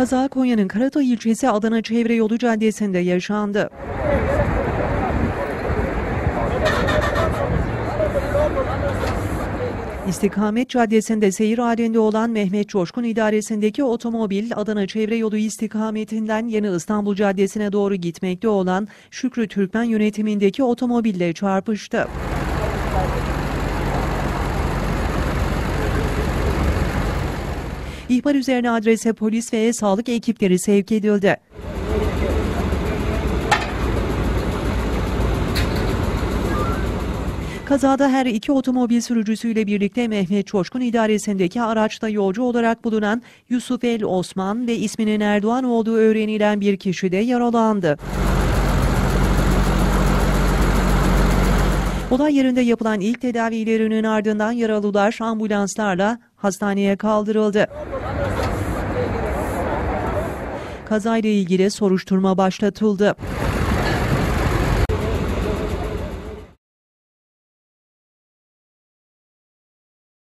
Kaza Konya'nın Karatay ilçesi Adana Çevre Yolu Caddesi'nde yaşandı. İstikamet Caddesi'nde seyir halinde olan Mehmet Coşkun idaresindeki otomobil Adana Çevre Yolu istikametinden Yeni İstanbul Caddesi'ne doğru gitmekte olan Şükrü Türkmen yönetimindeki otomobille çarpıştı. İhbar üzerine adrese polis ve sağlık ekipleri sevk edildi. Kazada her iki otomobil sürücüsüyle birlikte Mehmet Çoşkun idaresindeki araçta yolcu olarak bulunan Yusuf El Osman ve isminin Erdoğan olduğu öğrenilen bir kişi de yaralandı. Olay yerinde yapılan ilk tedavilerinin ardından yaralılar ambulanslarla hastaneye kaldırıldı. Kazayla ilgili soruşturma başlatıldı.